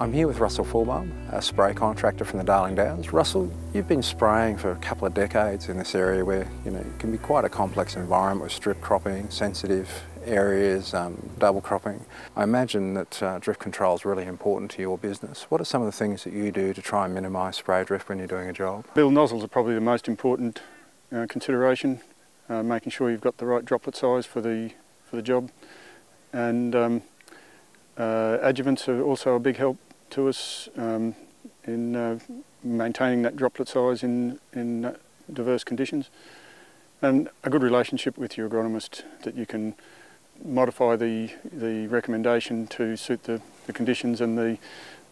I'm here with Russell Fuhlbohm, a spray contractor from the Darling Downs. Russell, you've been spraying for a couple of decades in this area where you know it can be quite a complex environment with strip cropping, sensitive areas, um, double cropping. I imagine that uh, drift control is really important to your business. What are some of the things that you do to try and minimise spray drift when you're doing a job? Bill nozzles are probably the most important uh, consideration, uh, making sure you've got the right droplet size for the for the job, and um, uh, adjuvants are also a big help to us um, in uh, maintaining that droplet size in, in uh, diverse conditions. And a good relationship with your agronomist that you can modify the, the recommendation to suit the, the conditions and the,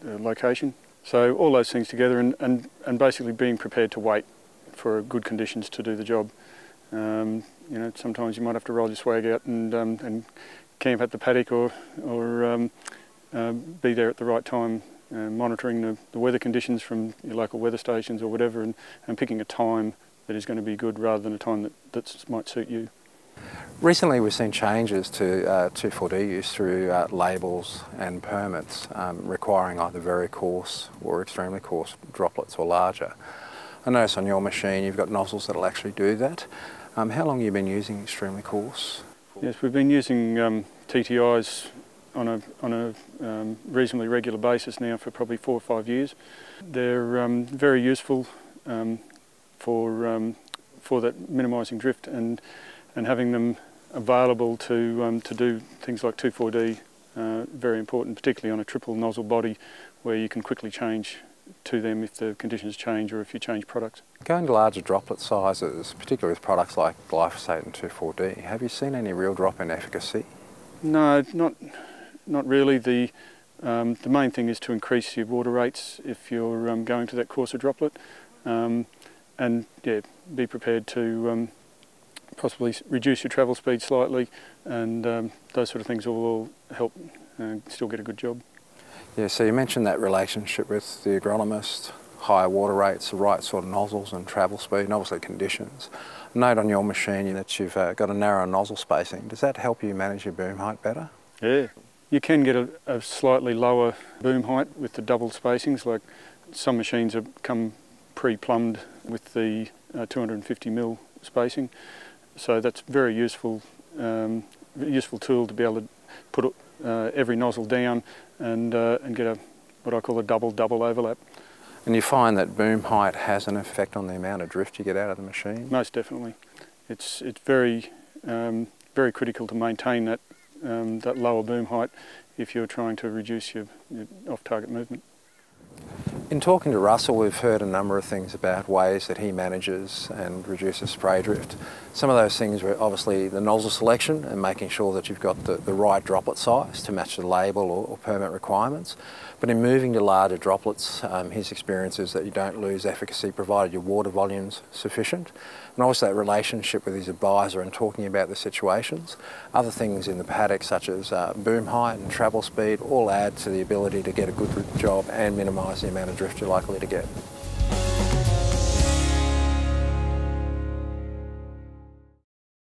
the location. So all those things together and, and, and basically being prepared to wait for good conditions to do the job. Um, you know, sometimes you might have to roll your swag out and, um, and camp at the paddock or, or um, uh, be there at the right time, uh, monitoring the, the, weather conditions from your local weather stations or whatever, and, and picking a time that is going to be good rather than a time that, that might suit you. Recently we've seen changes to uh, 2,4-D use through uh, labels and permits um, requiring either very coarse or extremely coarse droplets or larger. I notice on your machine you've got nozzles that'll actually do that. Um, how long have you been using extremely coarse? Yes, we've been using um, TTIs on a, on a um, reasonably regular basis now for probably four or five years. They're um, very useful um, for, um, for that minimising drift and, and having them available to, um, to do things like 2,4-D, uh, very important, particularly on a triple nozzle body where you can quickly change to them if the conditions change or if you change products. Going to larger droplet sizes, particularly with products like glyphosate and 2,4-D, have you seen any real drop in efficacy? No, not not really. The, um, the main thing is to increase your water rates if you're um, going to that coarser droplet. Um, and yeah, be prepared to um, possibly reduce your travel speed slightly and um, those sort of things will all help uh, still get a good job. Yeah, so you mentioned that relationship with the agronomist, higher water rates, the right sort of nozzles and travel speed and obviously conditions. Note on your machine that you've uh, got a narrow nozzle spacing. Does that help you manage your boom height better? Yeah, you can get a, a, slightly lower boom height with the double spacings, like some machines have come pre-plumbed with the uh, 250 mil spacing. So that's very useful, um, useful tool to be able to put every nozzle down and, uh, and get a what I call a double-double overlap. And you find that boom height has an effect on the amount of drift you get out of the machine? Most definitely. It's, it's very, um, very critical to maintain that um, that lower boom height if you're trying to reduce your, your off-target movement. In talking to Russell, we've heard a number of things about ways that he manages and reduces spray drift. Some of those things were obviously the nozzle selection and making sure that you've got the, the right droplet size to match the label or, or permit requirements. But in moving to larger droplets, um, his experience is that you don't lose efficacy provided your water volume's sufficient. And also that relationship with his advisor and talking about the situations. Other things in the paddock such as uh, boom height and travel speed all add to the ability to get a good job and minimise the amount of drift you're likely to get.